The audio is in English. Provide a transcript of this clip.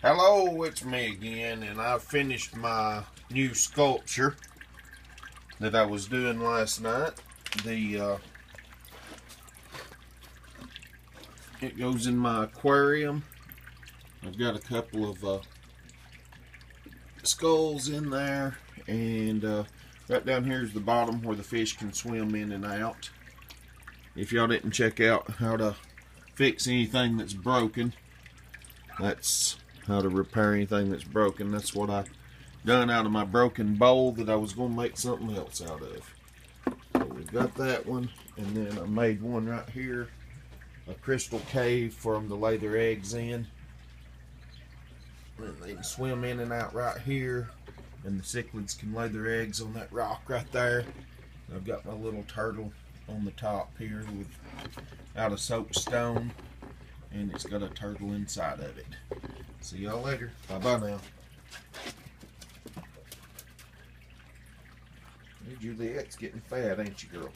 Hello, it's me again, and I finished my new sculpture that I was doing last night. The uh, it goes in my aquarium. I've got a couple of uh, skulls in there, and uh, right down here is the bottom where the fish can swim in and out. If y'all didn't check out how to fix anything that's broken, that's how to repair anything that's broken. That's what I done out of my broken bowl that I was going to make something else out of. So we've got that one, and then I made one right here, a crystal cave for them to lay their eggs in. And they can swim in and out right here, and the cichlids can lay their eggs on that rock right there. I've got my little turtle on the top here with out of soapstone, and it's got a turtle inside of it. See y'all later. Bye bye now. Juliet's getting fat, ain't you, girl?